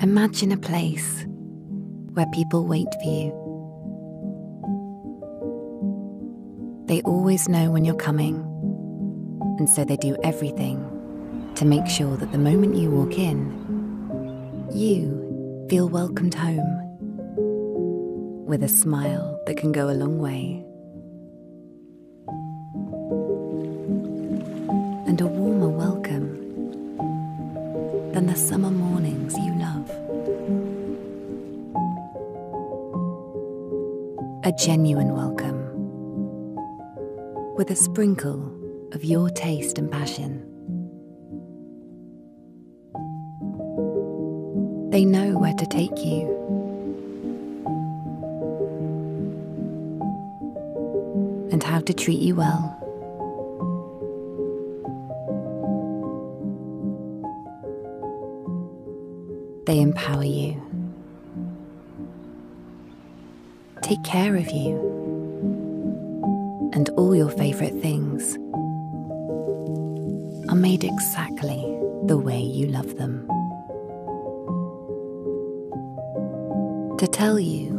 Imagine a place where people wait for you. They always know when you're coming, and so they do everything to make sure that the moment you walk in, you feel welcomed home with a smile that can go a long way. Than the summer mornings you love. A genuine welcome with a sprinkle of your taste and passion. They know where to take you. And how to treat you well. They empower you, take care of you, and all your favourite things are made exactly the way you love them. To tell you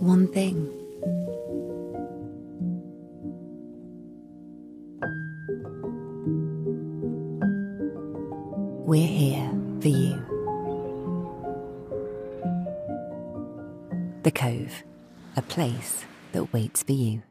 one thing. We're here The Cove, a place that waits for you.